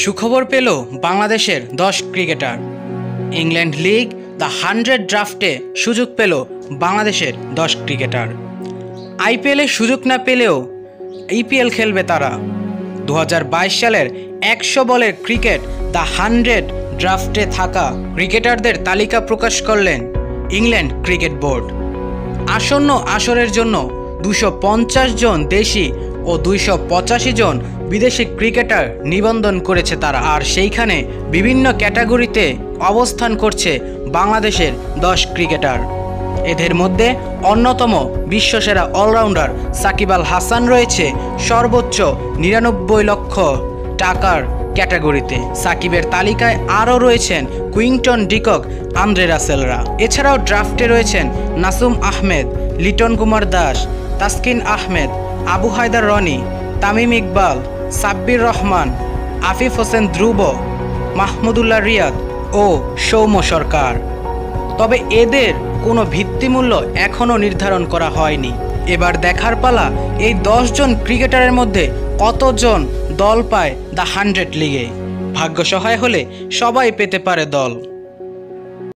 সুখবর পেল বাংলাদেশের দশ cricketer. England league the hundred ড্রাফটে সুযোগ পেল বাংলাদেশের দশ ক্রিকেটার। আইপিএলে সুযোগ না পেলেও ইপিএল খেলবে তারা। দু হাজার বাইশ সালের একশো বলের ক্রিকেট দ্য হান্ড্রেড ড্রাফটে থাকা ক্রিকেটারদের তালিকা প্রকাশ করলেন ইংল্যান্ড ক্রিকেট বোর্ড। আসন্ন আসরের জন্য দুশো জন দেশি ও দুইশো পঁচাশি জন বিদেশি ক্রিকেটার নিবন্ধন করেছে তারা। আর সেইখানে বিভিন্ন ক্যাটাগরিতে অবস্থান করছে বাংলাদেশের দশ ক্রিকেটার। এদের মধ্যে অন্যতম বিশ্বসেরা অলরাউন্ডার সাকিব আল হাসান রয়েছে সর্বোচ্চ নিরানব্বই লক্ষ টাকার ক্যাটাগরিতে। সাকিবের তালিকায় আরও রয়েছেন কুইংটন ডিকক, আন্দ্রে রাসেলরা। এছাড়াও ড্রাফটে রয়েছেন নাসুম আহমেদ, লিটন কুমার দাস, তাসকিন আহমেদ আবু হায়দার রনি, তামিম ইকবাল, সাব্বির রহমান, আফিফ হোসেন ধ্রুব, মাহমুদুল্লাহ রিয়াদ ও সৌম্য সরকার। তবে এদের কোনো ভিত্তিমূল্য এখনও নির্ধারণ করা হয়নি। এবার দেখার পালা এই জন ক্রিকেটারের মধ্যে কতজন দল পায় দ্য হান্ড্রেড লিগে। ভাগ্য সহায় হলে সবাই পেতে পারে দল।